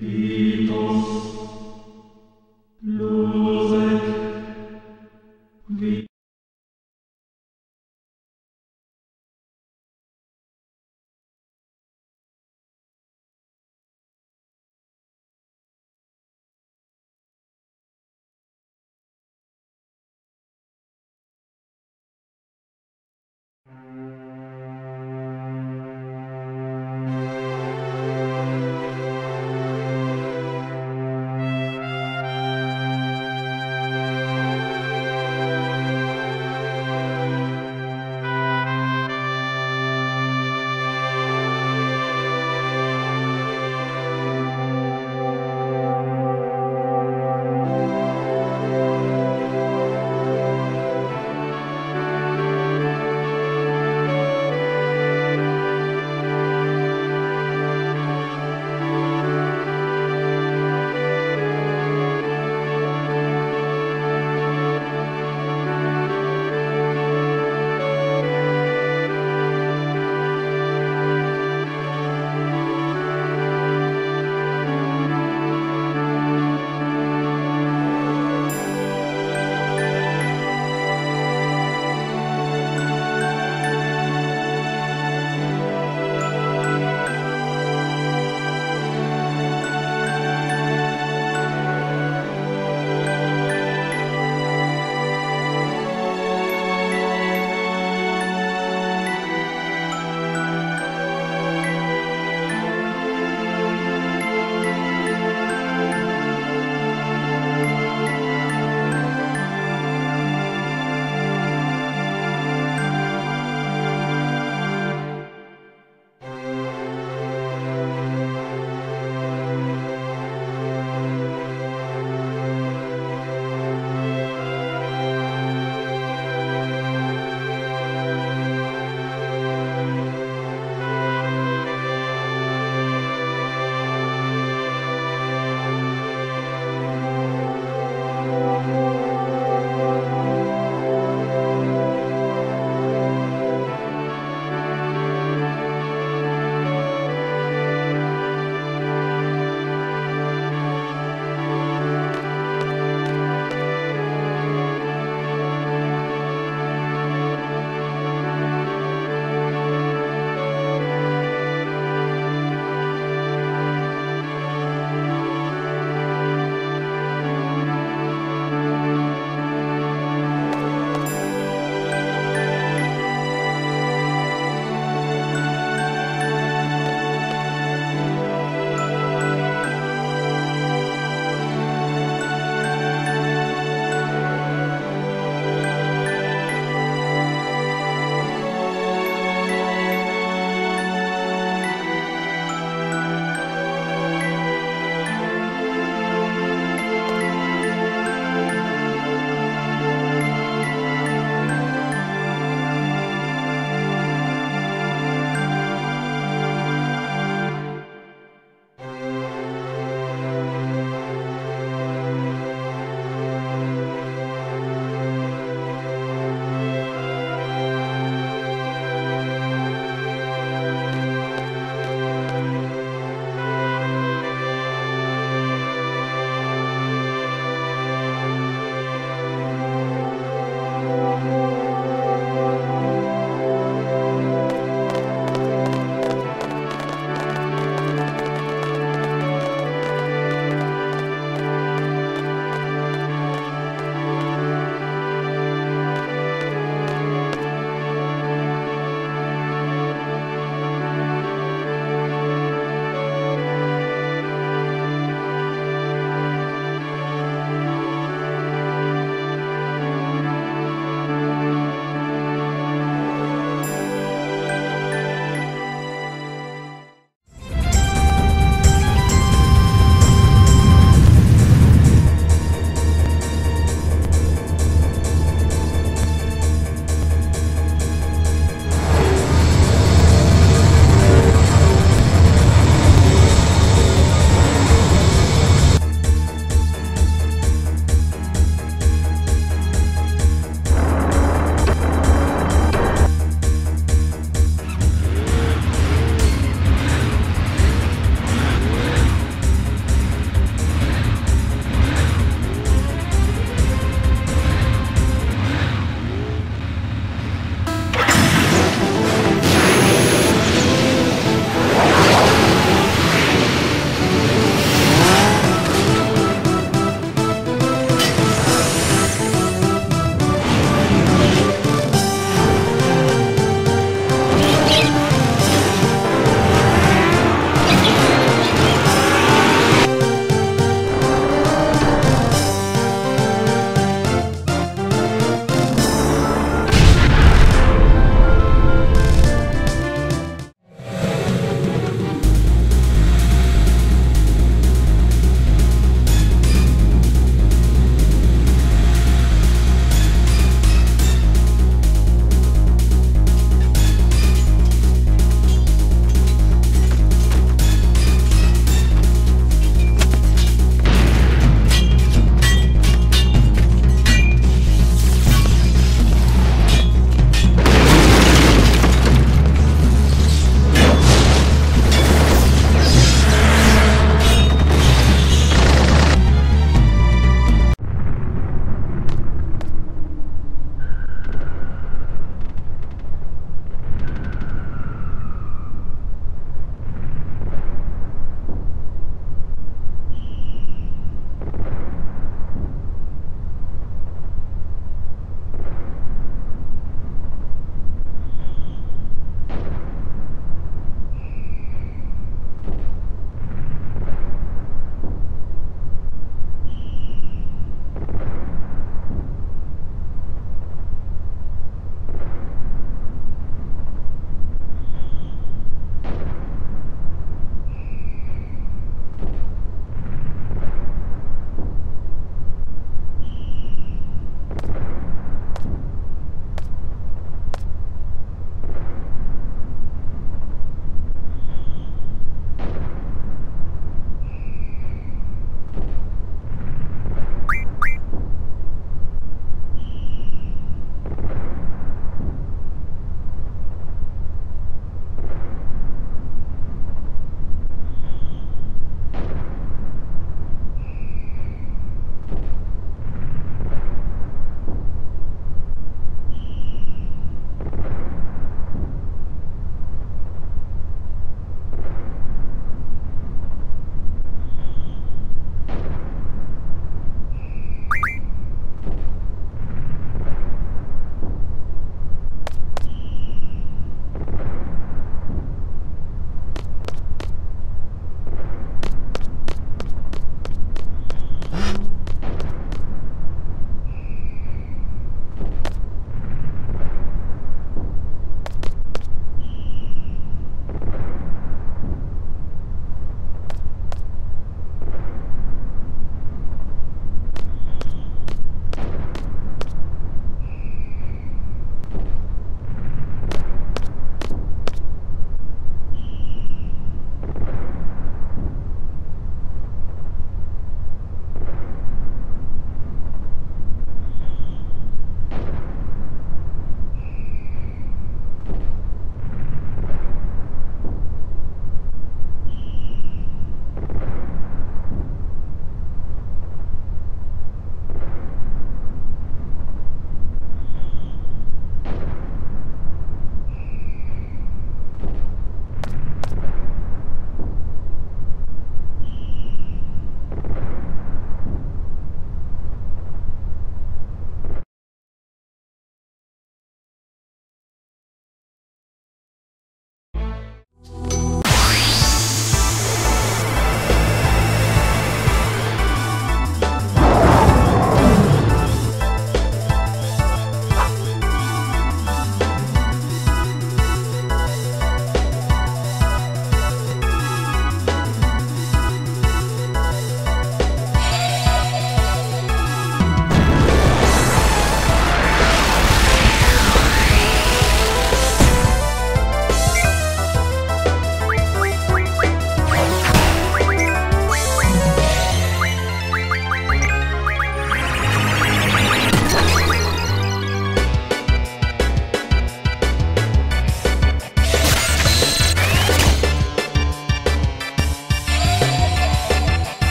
Peace.